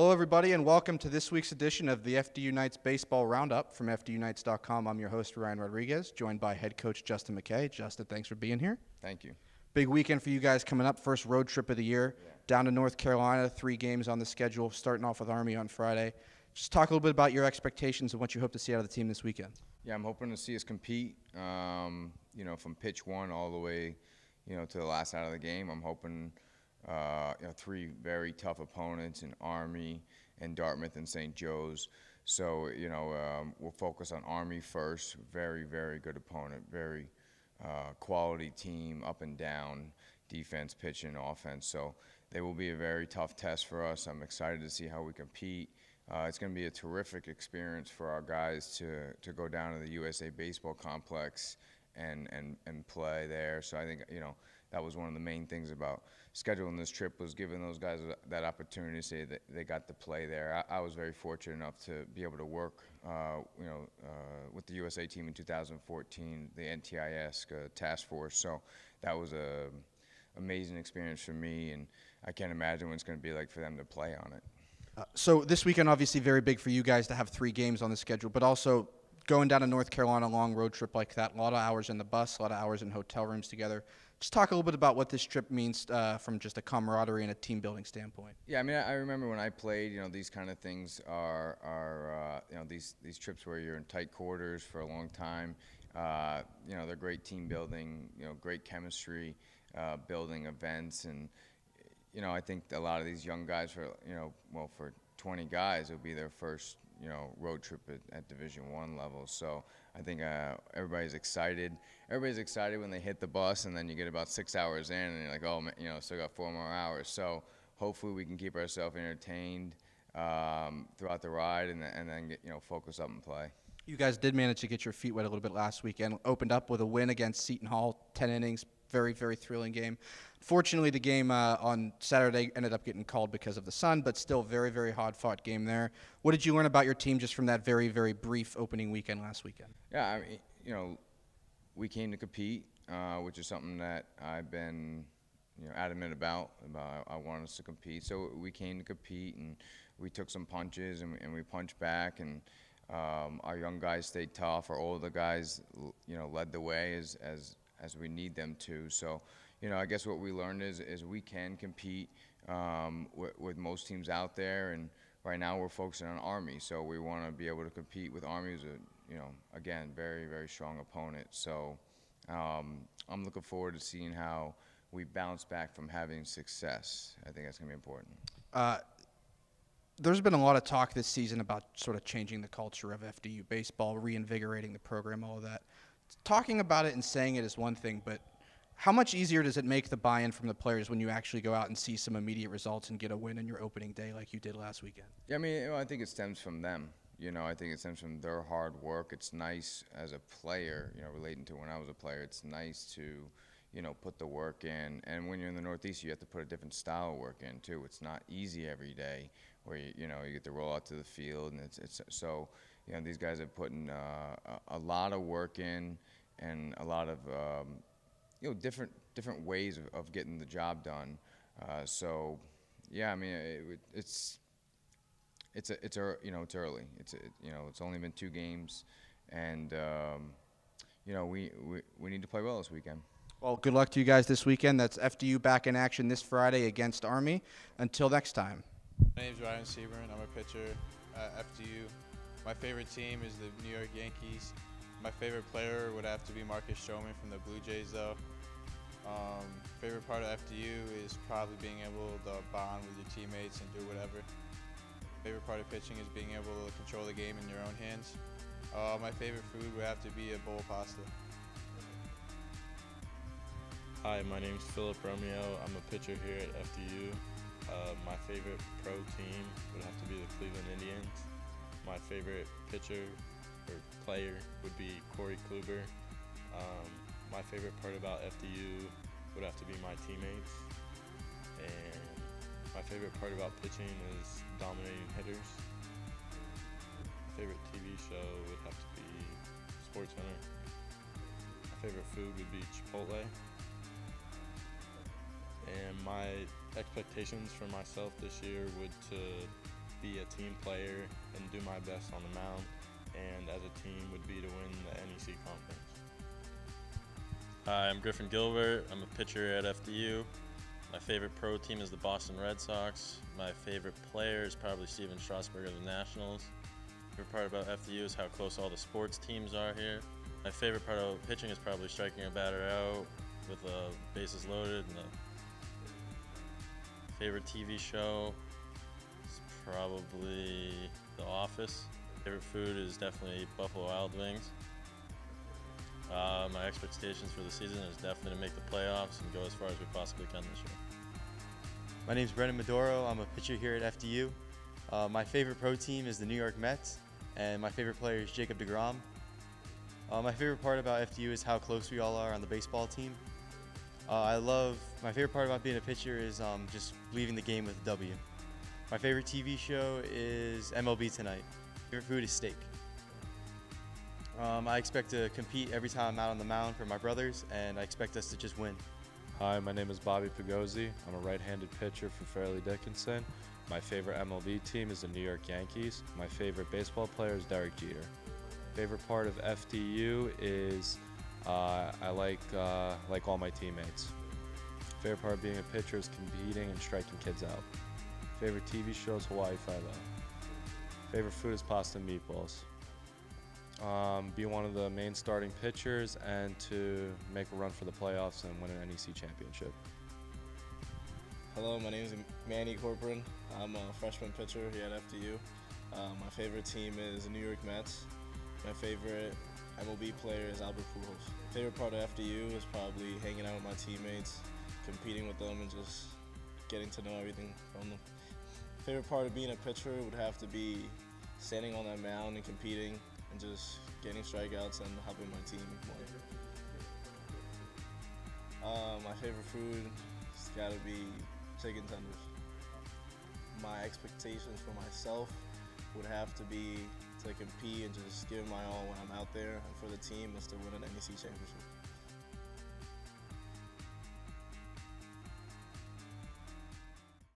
Hello, everybody, and welcome to this week's edition of the FDU Knights Baseball Roundup from FDUKnights.com. I'm your host, Ryan Rodriguez, joined by head coach Justin McKay. Justin, thanks for being here. Thank you. Big weekend for you guys coming up. First road trip of the year down to North Carolina. Three games on the schedule, starting off with Army on Friday. Just talk a little bit about your expectations and what you hope to see out of the team this weekend. Yeah, I'm hoping to see us compete. Um, you know, from pitch one all the way, you know, to the last out of the game. I'm hoping, uh, you know, three very tough opponents in Army and Dartmouth and St. Joe's. So you know, um, we'll focus on Army first. Very, very good opponent. Very uh, quality team, up and down, defense, pitching, offense. So they will be a very tough test for us. I'm excited to see how we compete. Uh, it's going to be a terrific experience for our guys to, to go down to the USA Baseball Complex and, and, and play there. So I think, you know, that was one of the main things about scheduling this trip was giving those guys that opportunity to say that they got to play there. I, I was very fortunate enough to be able to work, uh, you know, uh, with the USA team in 2014, the NTIS uh, task force. So that was a amazing experience for me, and I can't imagine what it's going to be like for them to play on it. Uh, so this weekend, obviously, very big for you guys to have three games on the schedule, but also going down to North Carolina, long road trip like that, a lot of hours in the bus, a lot of hours in hotel rooms together. Just talk a little bit about what this trip means uh, from just a camaraderie and a team building standpoint. Yeah, I mean, I remember when I played. You know, these kind of things are are uh, you know these these trips where you're in tight quarters for a long time. Uh, you know, they're great team building. You know, great chemistry, uh, building events, and you know, I think a lot of these young guys for you know, well, for 20 guys, it'll be their first you know road trip at, at Division One level. So I think uh, everybody's excited. Everybody's excited when they hit the bus, and then you get about six hours in, and you're like, oh, man, you know, still got four more hours. So hopefully we can keep ourselves entertained um, throughout the ride, and, and then get you know focus up and play. You guys did manage to get your feet wet a little bit last weekend. Opened up with a win against Seton Hall, 10 innings, very, very thrilling game. Fortunately, the game uh, on Saturday ended up getting called because of the sun, but still very, very hard fought game there. What did you learn about your team just from that very, very brief opening weekend last weekend? Yeah, I mean, you know, we came to compete, uh, which is something that I've been, you know, adamant about. About I wanted us to compete, so we came to compete, and we took some punches, and, and we punched back, and um, our young guys stayed tough. Our older guys, you know, led the way as as as we need them to. So, you know, I guess what we learned is is we can compete um, with, with, most teams out there, and right now we're focusing on Army. So we want to be able to compete with Army, who's a you know again very very strong opponent. So um, I'm looking forward to seeing how we bounce back from having success. I think that's going to be important. Uh, there's been a lot of talk this season about sort of changing the culture of FDU baseball, reinvigorating the program, all of that talking about it and saying it is one thing, but how much easier does it make the buy-in from the players when you actually go out and see some immediate results and get a win in your opening day like you did last weekend? Yeah, I mean, I think it stems from them. You know, I think it stems from their hard work. It's nice as a player, you know, relating to when I was a player. It's nice to, you know, put the work in. And when you're in the Northeast, you have to put a different style of work in too. It's not easy every day where you, you know you get to roll out to the field, and it's it's so you know these guys have put in uh, a, a lot of work in and a lot of um, you know different different ways of, of getting the job done. Uh, so yeah, I mean it, it's it's a, it's a, you know it's early. It's a, you know it's only been two games, and um, you know we, we we need to play well this weekend. Well, good luck to you guys this weekend. That's FDU back in action this Friday against Army. Until next time. My name is Ryan Seaburn. I'm a pitcher at FDU. My favorite team is the New York Yankees. My favorite player would have to be Marcus Stroman from the Blue Jays, though. Um, favorite part of FDU is probably being able to bond with your teammates and do whatever. Favorite part of pitching is being able to control the game in your own hands. Uh, my favorite food would have to be a bowl of pasta. Hi, my name is Philip Romeo. I'm a pitcher here at FDU. Uh, my favorite pro team would have to be the Cleveland Indians. My favorite pitcher or player would be Corey Kluber. Um, my favorite part about FDU would have to be my teammates. And my favorite part about pitching is dominating hitters. My favorite TV show would have to be SportsCenter. My favorite food would be Chipotle. And my expectations for myself this year would to be a team player and do my best on the mound, and as a team would be to win the NEC conference. Hi, I'm Griffin Gilbert. I'm a pitcher at FDU. My favorite pro team is the Boston Red Sox. My favorite player is probably Stephen Strasburg of the Nationals. Favorite part about FDU is how close all the sports teams are here. My favorite part of pitching is probably striking a batter out with the bases loaded. And the favorite TV show probably The Office. Favorite food is definitely Buffalo Wild Wings. Uh, my expectations for the season is definitely to make the playoffs and go as far as we possibly can this year. My name is Brendan Medoro. I'm a pitcher here at FDU. Uh, my favorite pro team is the New York Mets, and my favorite player is Jacob DeGrom. Uh, my favorite part about FDU is how close we all are on the baseball team. Uh, I love, my favorite part about being a pitcher is um, just leaving the game with a W. My favorite TV show is MLB Tonight. Favorite food is steak. Um, I expect to compete every time I'm out on the mound for my brothers, and I expect us to just win. Hi, my name is Bobby Pagozzi. I'm a right-handed pitcher for Fairleigh Dickinson. My favorite MLB team is the New York Yankees. My favorite baseball player is Derek Jeter. Favorite part of FDU is uh, I like uh, like all my teammates. Favorite part of being a pitcher is competing and striking kids out. Favorite TV show is Hawaii Five-O. Favorite food is pasta and meatballs. Um, be one of the main starting pitchers and to make a run for the playoffs and win an NEC championship. Hello, my name is Manny Corcoran. I'm a freshman pitcher here at FDU. Uh, my favorite team is the New York Mets. My favorite MLB player is Albert Pujols. Favorite part of FDU is probably hanging out with my teammates, competing with them, and just getting to know everything from them. Favorite part of being a pitcher would have to be standing on that mound and competing and just getting strikeouts and helping my team win. Uh, my favorite food has got to be chicken tenders. My expectations for myself would have to be to compete and just give my all when I'm out there, and for the team is to win an NEC championship.